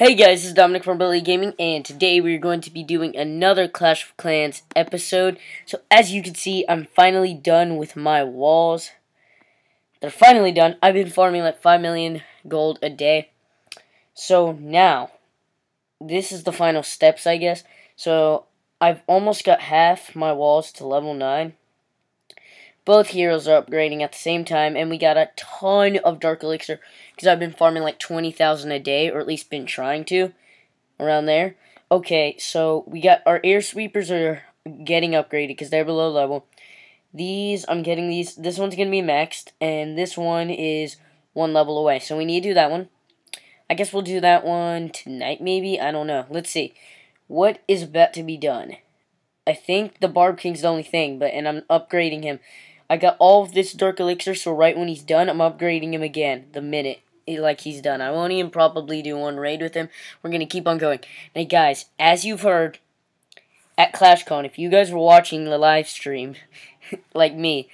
Hey guys, this is Dominic from Brotherly Gaming, and today we're going to be doing another Clash of Clans episode. So, as you can see, I'm finally done with my walls. They're finally done. I've been farming like 5 million gold a day. So, now, this is the final steps, I guess. So, I've almost got half my walls to level 9. Both heroes are upgrading at the same time, and we got a ton of Dark Elixir, because I've been farming like 20,000 a day, or at least been trying to, around there. Okay, so we got our air sweepers are getting upgraded, because they're below level. These, I'm getting these, this one's going to be maxed, and this one is one level away, so we need to do that one. I guess we'll do that one tonight, maybe? I don't know. Let's see. What is about to be done? I think the Barb King's the only thing, but and I'm upgrading him. I got all of this Dark Elixir, so right when he's done, I'm upgrading him again, the minute like he's done. I won't even probably do one raid with him. We're going to keep on going. Now, guys, as you've heard at ClashCon, if you guys were watching the live stream, like me,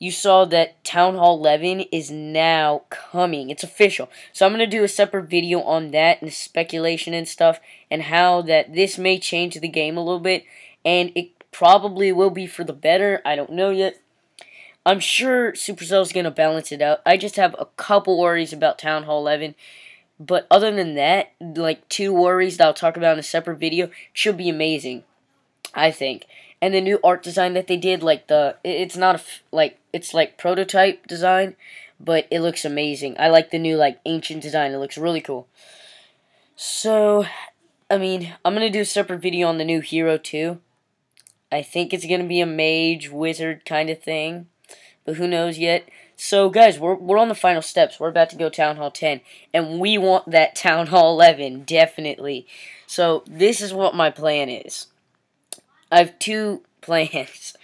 you saw that Town Hall 11 is now coming. It's official. So I'm going to do a separate video on that and speculation and stuff and how that this may change the game a little bit. And it probably will be for the better. I don't know yet. I'm sure Supercell's going to balance it out. I just have a couple worries about Town Hall 11. But other than that, like two worries that I'll talk about in a separate video, should be amazing. I think. And the new art design that they did, like the, it's not a, like, it's like prototype design, but it looks amazing. I like the new, like, ancient design. It looks really cool. So, I mean, I'm going to do a separate video on the new hero, too. I think it's going to be a mage, wizard kind of thing but who knows yet. So, guys, we're, we're on the final steps. We're about to go Town Hall 10, and we want that Town Hall 11, definitely. So, this is what my plan is. I have two plans.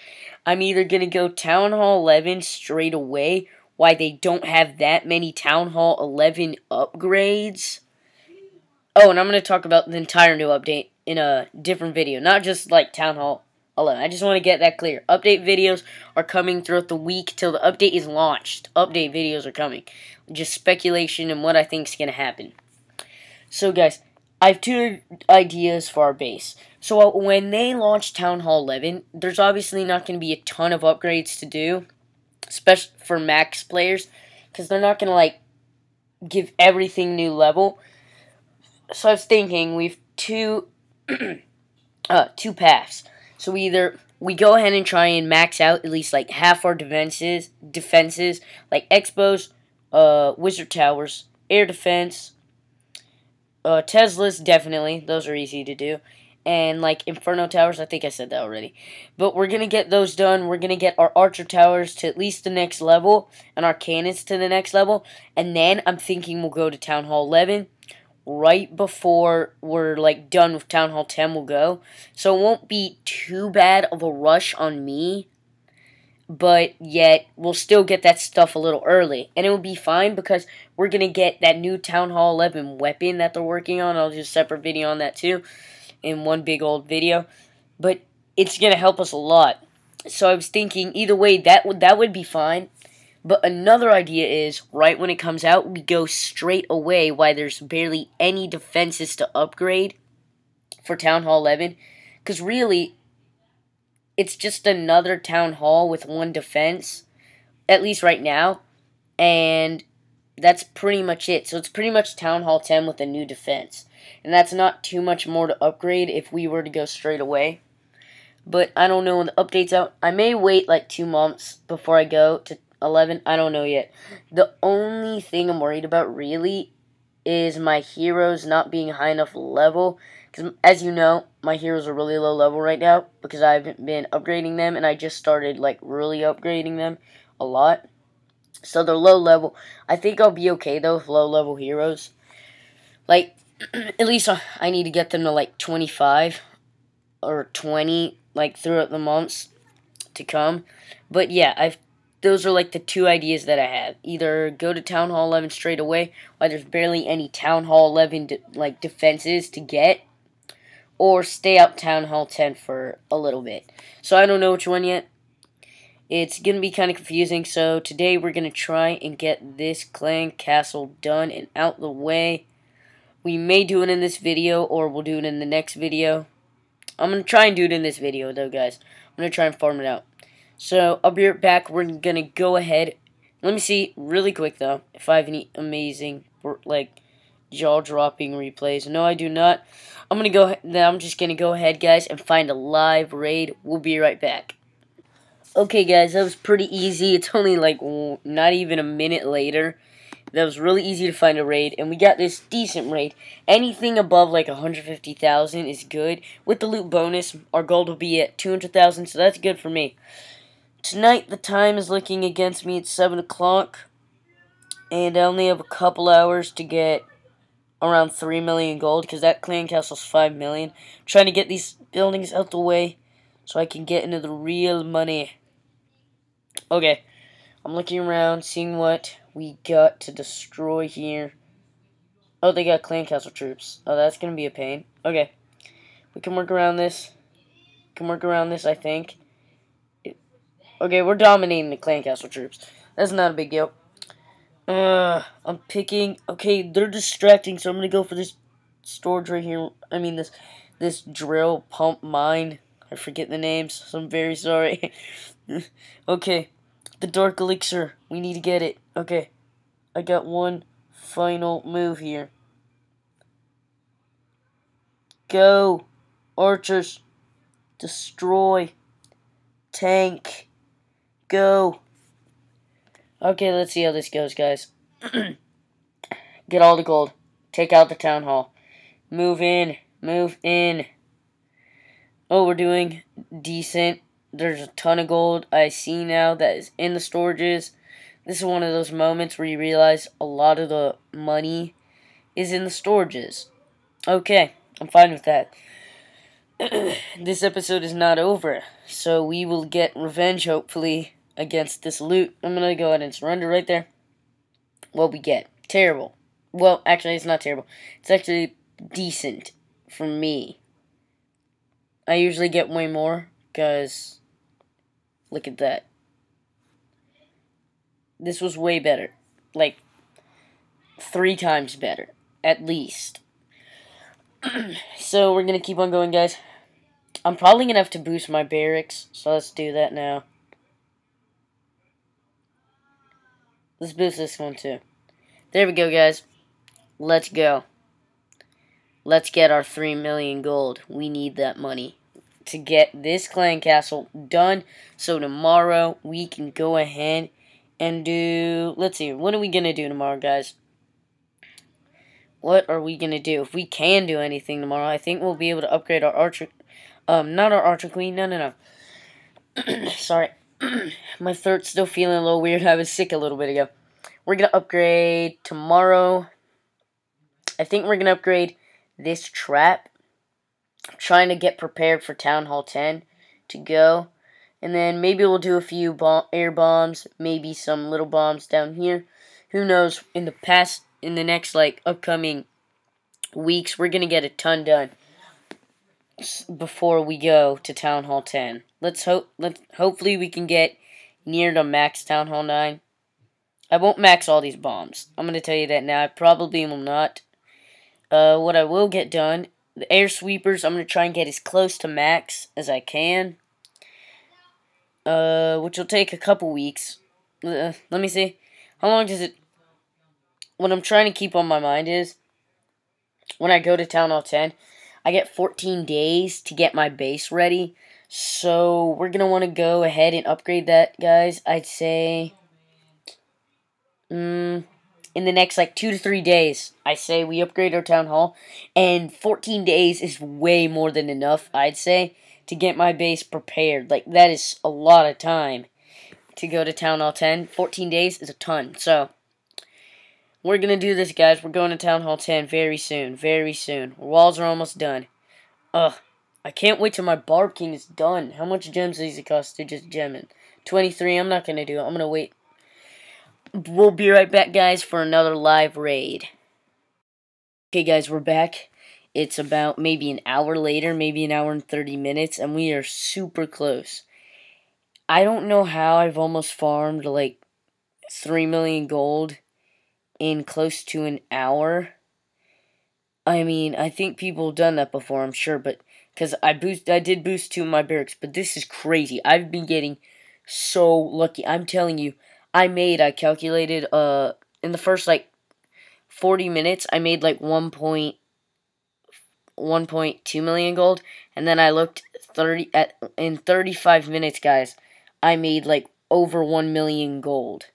I'm either going to go Town Hall 11 straight away, why they don't have that many Town Hall 11 upgrades. Oh, and I'm going to talk about the entire new update in a different video, not just like Town Hall 11. I just want to get that clear. Update videos are coming throughout the week till the update is launched. Update videos are coming. Just speculation and what I think is going to happen. So, guys, I have two ideas for our base. So, uh, when they launch Town Hall 11, there's obviously not going to be a ton of upgrades to do, especially for max players, because they're not going to, like, give everything new level. So, I was thinking we've two, uh, two paths. So we either we go ahead and try and max out at least like half our defenses, defenses like X-Bows, uh, Wizard Towers, Air Defense, uh, Teslas definitely those are easy to do, and like Inferno Towers. I think I said that already, but we're gonna get those done. We're gonna get our Archer Towers to at least the next level and our cannons to the next level, and then I'm thinking we'll go to Town Hall 11 right before we're like done with Town Hall 10 we'll go. So it won't be too bad of a rush on me. But yet, we'll still get that stuff a little early. And it will be fine because we're going to get that new Town Hall 11 weapon that they're working on. I'll do a separate video on that too. In one big old video. But it's going to help us a lot. So I was thinking, either way, that would, that would be fine. But another idea is, right when it comes out, we go straight away why there's barely any defenses to upgrade for Town Hall 11. Because really, it's just another Town Hall with one defense, at least right now. And that's pretty much it. So it's pretty much Town Hall 10 with a new defense. And that's not too much more to upgrade if we were to go straight away. But I don't know when the update's out. I may wait like two months before I go to 11, I don't know yet. The only thing I'm worried about really is my heroes not being high enough level. Because as you know, my heroes are really low level right now because I haven't been upgrading them and I just started like really upgrading them a lot. So they're low level. I think I'll be okay though with low level heroes. Like, at least I need to get them to like 25 or 20 like throughout the months to come. But yeah, I've those are like the two ideas that I have. Either go to Town Hall 11 straight away, while there's barely any Town Hall 11 de like defenses to get, or stay out Town Hall 10 for a little bit. So I don't know which one yet. It's going to be kind of confusing, so today we're going to try and get this clan castle done and out the way We may do it in this video, or we'll do it in the next video. I'm going to try and do it in this video, though, guys. I'm going to try and farm it out. So, I'll be right back. We're to go ahead. Let me see, really quick, though, if I have any amazing, like, jaw-dropping replays. No, I do not. I'm to go, then I'm just to go ahead, guys, and find a live raid. We'll be right back. Okay, guys, that was pretty easy. It's only, like, not even a minute later. That was really easy to find a raid, and we got this decent raid. Anything above, like, 150,000 is good. With the loot bonus, our gold will be at 200,000, so that's good for me. Tonight, the time is looking against me. It's 7 o'clock, and I only have a couple hours to get around 3 million gold because that clan castle's 5 million. I'm trying to get these buildings out the way so I can get into the real money. Okay, I'm looking around, seeing what we got to destroy here. Oh, they got clan castle troops. Oh, that's going to be a pain. Okay, we can work around this. We can work around this, I think. Okay, we're dominating the clan castle troops. That's not a big deal. Uh, I'm picking. Okay, they're distracting, so I'm gonna go for this storage right here. I mean this, this drill pump mine. I forget the names, so I'm very sorry. okay, the dark elixir. We need to get it. Okay, I got one final move here. Go, archers. Destroy. Tank. Go. Okay, let's see how this goes, guys. Get all the gold. Take out the town hall. Move in. Move in. Oh, we're doing decent. There's a ton of gold I see now that is in the storages. This is one of those moments where you realize a lot of the money is in the storages. Okay, I'm fine with that. this episode is not over, so we will get revenge, hopefully, against this loot. I'm going to go ahead and surrender right there. What we get. Terrible. Well, actually, it's not terrible. It's actually decent for me. I usually get way more, because look at that. This was way better. Like, three times better, at least. so, we're going to keep on going, guys. I'm probably going to have to boost my barracks, so let's do that now. Let's boost this one too. There we go, guys. Let's go. Let's get our 3 million gold. We need that money to get this clan castle done. So tomorrow we can go ahead and do... Let's see. What are we going to do tomorrow, guys? What are we going to do? If we can do anything tomorrow, I think we'll be able to upgrade our archer... Um, not our archer queen. No, no, no. Sorry. my throat's still feeling a little weird. I was sick a little bit ago. We're going to upgrade tomorrow. I think we're going to upgrade this trap. I'm trying to get prepared for Town Hall 10 to go. And then maybe we'll do a few bomb air bombs. Maybe some little bombs down here. Who knows? In the past, in the next, like, upcoming weeks, we're going to get a ton done before we go to Town Hall 10. Let's hope let hopefully we can get near to max Town Hall 9. I won't max all these bombs. I'm to tell you that now. I probably will not. Uh, what I will get done, the air sweepers, I'm to try and get as close to max as I can. Uh, which will take a couple weeks. Uh, let me see. How long does it... What I'm trying to keep on my mind is, when I go to Town Hall 10, I get 14 days to get my base ready. So we're going to want to go ahead and upgrade that, guys. I'd say mm, in the next like two to three days, I say we upgrade our town hall. And 14 days is way more than enough, I'd say, to get my base prepared. Like, that is a lot of time to go to Town Hall 10. 14 days is a ton. So, we're going to do this, guys. We're going to Town Hall 10 very soon. Very soon. Walls are almost done. Ugh. I can't wait till my Barb King is done. How much gems does it cost to just gem it? 23. I'm not going to do it. I'm going to wait. We'll be right back, guys, for another live raid. Okay, guys, we're back. It's about maybe an hour later, maybe an hour and 30 minutes, and we are super close. I don't know how I've almost farmed, like, 3 million gold in close to an hour. I mean, I think people have done that before, I'm sure, but because I boost, I did boost two of my barracks, but this is crazy. I've been getting so lucky. I'm telling you, I made, I calculated, uh, in the first like 40 minutes, I made like 1. 1.2 million gold, and then I looked 30 at in 35 minutes, guys. I made like over 1 million gold.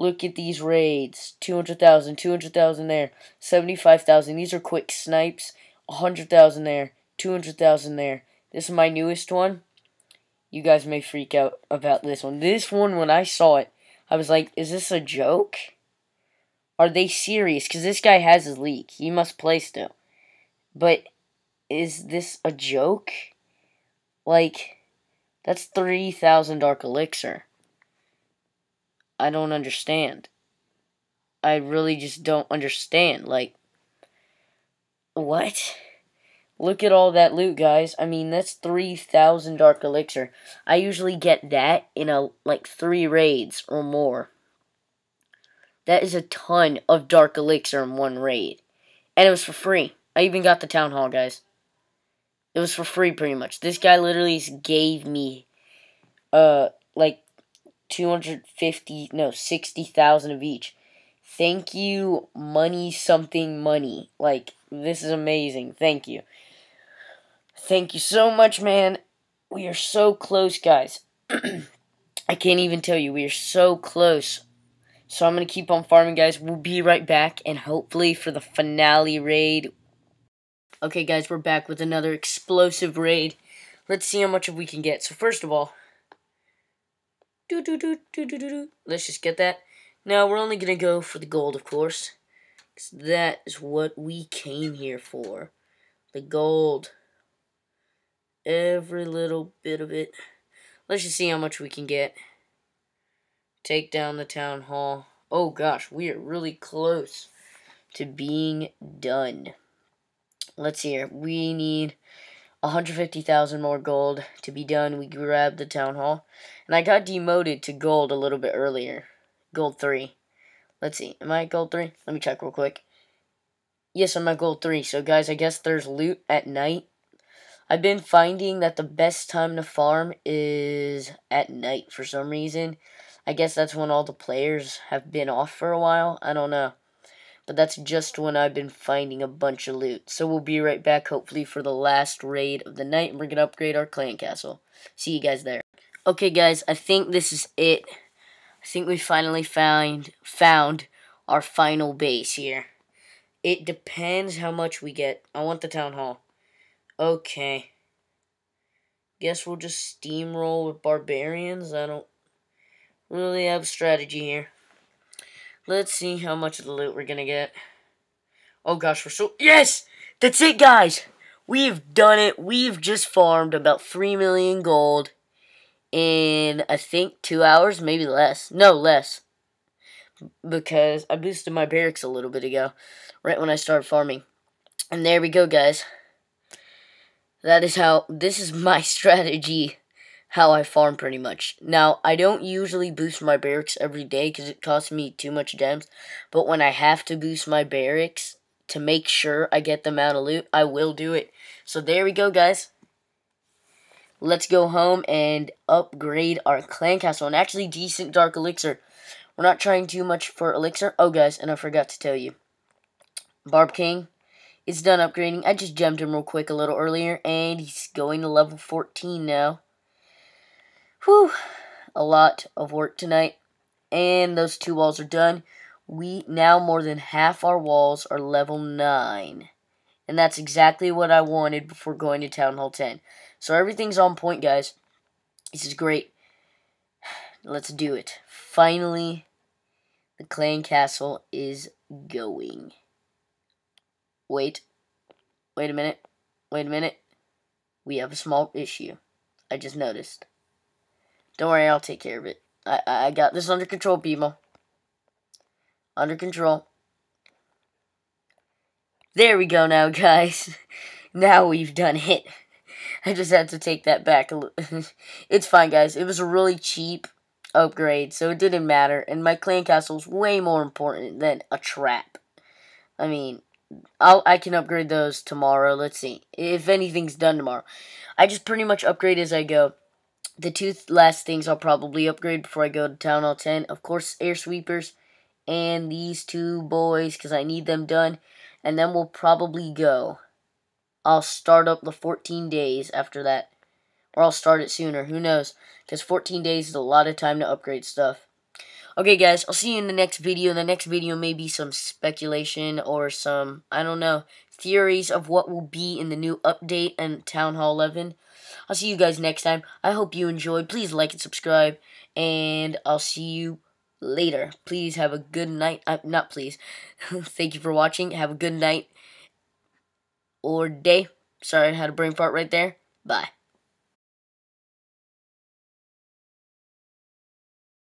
Look at these raids. 200,000, 200,000 there. 75,000. These are quick snipes. 100,000 there. 200,000 there. This is my newest one. You guys may freak out about this one. This one, when I saw it, I was like, is this a joke? Are they serious? Because this guy has his leak. He must play still. But is this a joke? Like, that's 3,000 Dark Elixir. I don't understand. I really just don't understand. Like, what? Look at all that loot, guys. I mean, that's 3,000 Dark Elixir. I usually get that in a like three raids or more. That is a ton of Dark Elixir in one raid. And it was for free. I even got the Town Hall, guys. It was for free, pretty much. This guy literally gave me, uh, like 250, no, 60,000 of each. Thank you, money something money. Like, this is amazing. Thank you. Thank you so much, man. We are so close, guys. I can't even tell you. We are so close. So I'm going to keep on farming, guys. We'll be right back. And hopefully for the finale raid. Okay, guys, we're back with another explosive raid. Let's see how much of we can get. So first of all, do, do, do, do, do, do, do. Let's just get that. Now, we're only to go for the gold, of course. Because that is what we came here for. The gold. Every little bit of it. Let's just see how much we can get. Take down the town hall. Oh gosh, we are really close to being done. Let's see here. We need 150,000 more gold to be done. We grabbed the town hall. And I got demoted to gold a little bit earlier. Gold 3. Let's see. Am I gold 3? Let me check real quick. Yes, I'm at gold 3. So, guys, I guess there's loot at night. I've been finding that the best time to farm is at night for some reason. I guess that's when all the players have been off for a while. I don't know. But that's just when I've been finding a bunch of loot. So we'll be right back, hopefully, for the last raid of the night. And we're going to upgrade our clan castle. See you guys there. Okay, guys, I think this is it. I think we finally found found our final base here. It depends how much we get. I want the town hall. Okay. Guess we'll just steamroll with barbarians. I don't really have strategy here. Let's see how much of the loot we're gonna get. Oh gosh, we're so... Yes! That's it, guys! We've done it. We've just farmed about 3 million gold in, I think, two hours, maybe less. No, less. Because I boosted my barracks a little bit ago, right when I started farming. And there we go, guys. That is how, this is my strategy, how I farm pretty much. Now, I don't usually boost my barracks every day because it costs me too much gems. But when I have to boost my barracks to make sure I get them out of loot, I will do it. So there we go, guys let's go home and upgrade our clan castle. And actually, decent dark elixir. We're not trying too much for elixir. Oh, guys, and I forgot to tell you. Barb King is done upgrading. I just gemmed him real quick a little earlier, and he's going to level 14 now. Whew, a lot of work tonight. And those two walls are done. We now more than half our walls are level 9. And that's exactly what I wanted before going to Town Hall 10. So everything's on point, guys. This is great. Let's do it. Finally, the clan castle is going. Wait. Wait a minute. Wait a minute. We have a small issue. I just noticed. Don't worry, I'll take care of it. I, I got this under control, people. Under control. There we go now, guys. now we've done it. I just had to take that back. it's fine, guys. It was a really cheap upgrade, so it didn't matter. And my clan castle is way more important than a trap. I mean, I'll I can upgrade those tomorrow. Let's see if anything's done tomorrow. I just pretty much upgrade as I go. The two last things I'll probably upgrade before I go to Town Hall 10, of course, air sweepers and these two boys because I need them done. And then we'll probably go. I'll start up the 14 days after that. Or I'll start it sooner. Who knows? Because 14 days is a lot of time to upgrade stuff. Okay, guys, I'll see you in the next video. In the next video may be some speculation or some, I don't know, theories of what will be in the new update and Town Hall 11. I'll see you guys next time. I hope you enjoyed. Please like and subscribe, and I'll see you later. Please have a good night. Uh, not please. Thank you for watching. Have a good night or day. Sorry, I had a brain fart right there. Bye.